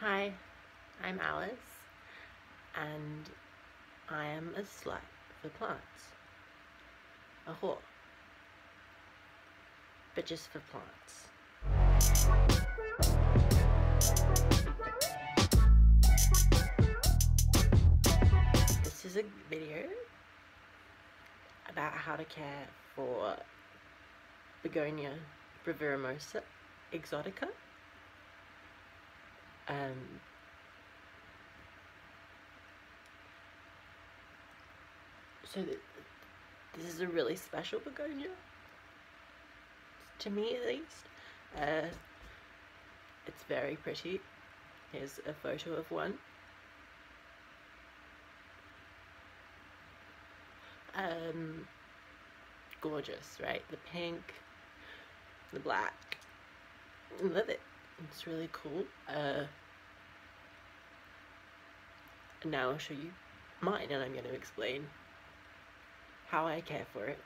Hi, I'm Alice, and I am a slut for plants. A whore. But just for plants. This is a video about how to care for Begonia brevirimosa exotica. Um, so th- this is a really special begonia, to me at least. Uh, it's very pretty. Here's a photo of one. Um, gorgeous, right? The pink, the black. Love it. It's really cool. Uh, and now I'll show you mine and I'm going to explain how I care for it.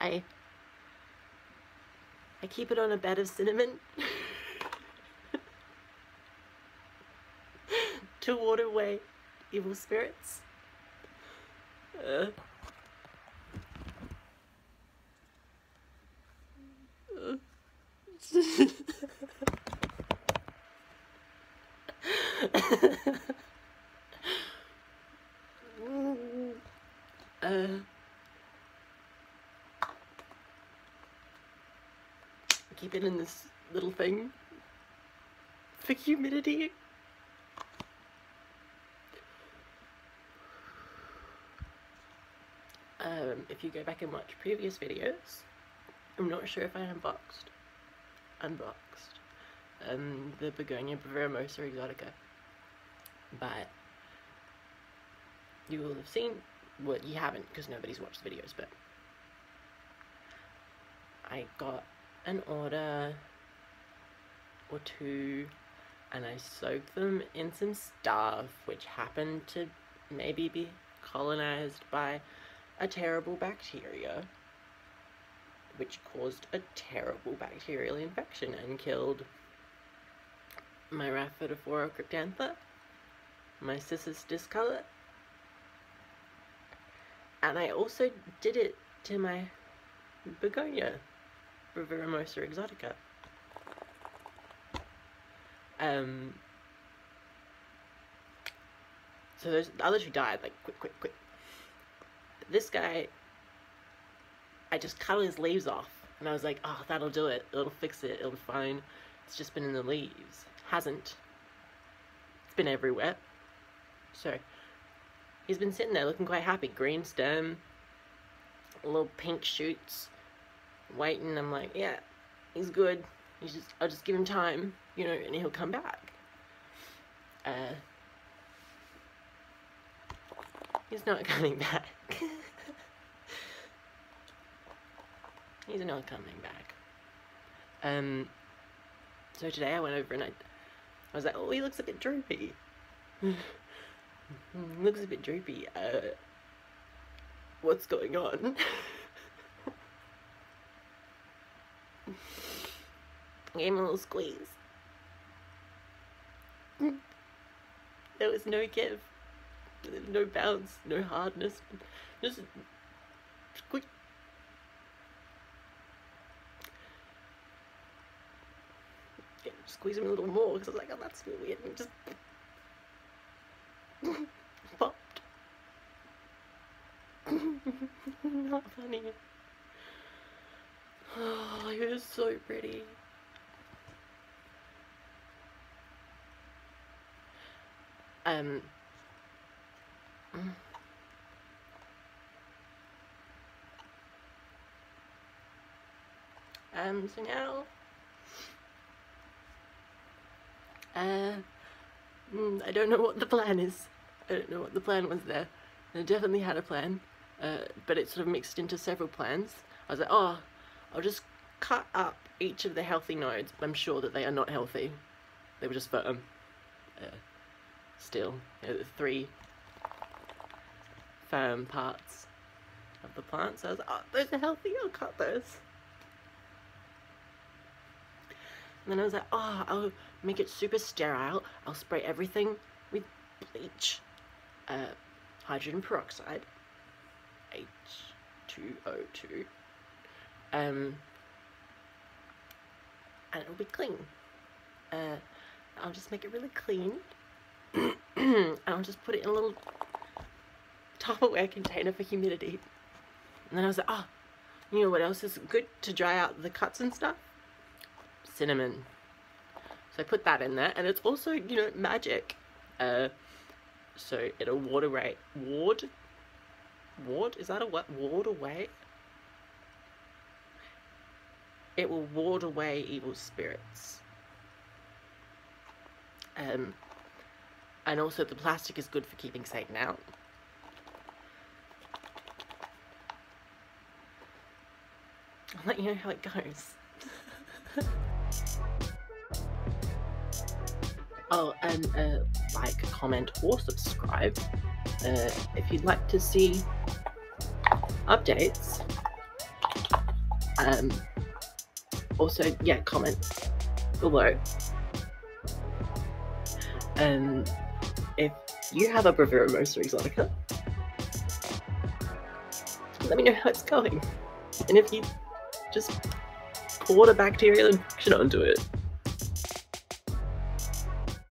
I I keep it on a bed of cinnamon to ward away evil spirits. Uh, uh, keep it in this little thing for humidity. Um, if you go back and watch previous videos, I'm not sure if I unboxed, unboxed, um, the Begonia brevirimosa exotica, but you will have seen, well you haven't because nobody's watched the videos, but I got an order or two and I soaked them in some stuff which happened to maybe be colonized by a terrible bacteria which caused a terrible bacterial infection and killed my Rhaphidophora cryptantha, my Cissus discolor, and I also did it to my begonia, Brevirimosa exotica. Um, so those the other two died like quick, quick, quick. This guy, I just cut all his leaves off, and I was like, oh, that'll do it. It'll fix it. It'll be fine. It's just been in the leaves. Hasn't. It's been everywhere. So he's been sitting there looking quite happy. Green stem, little pink shoots, waiting. I'm like, yeah, he's good. He's just, I'll just give him time, you know, and he'll come back. Uh, he's not coming back. He's not coming back. Um, so today I went over and I, I was like, oh, he looks a bit droopy. looks a bit droopy. Uh, what's going on? gave him a little squeeze. There was no give, no bounce, no hardness, just squeeze. Yeah, squeeze him a little more because I was like, oh, that's weird. And just popped. Not funny. Oh, he was so pretty. Um. Um, so now, uh, mm, I don't know what the plan is. I don't know what the plan was there. I definitely had a plan, uh, but it sort of mixed into several plans. I was like, oh, I'll just cut up each of the healthy nodes. I'm sure that they are not healthy. They were just firm. Uh, still, you know, the three firm parts of the plant. So I was like, oh, those are healthy, I'll cut those. And then I was like, oh, I'll make it super sterile. I'll spray everything with bleach, uh, hydrogen peroxide, H2O2, um, and it'll be clean. Uh, I'll just make it really clean. and I'll just put it in a little Tupperware container for humidity. And then I was like, oh, you know what else is good to dry out the cuts and stuff? Cinnamon. So I put that in there, and it's also, you know, magic. Uh, so it'll ward away, ward, ward, is that a what, ward away? It will ward away evil spirits. Um, and also the plastic is good for keeping Satan out. I'll let you know how it goes. oh, and uh, like, comment, or subscribe uh, if you'd like to see updates. Um, also, yeah, comment below. And if you have a Brevirimosa Exotica, let me know how it's going. And if you just poured a bacterial infection onto it,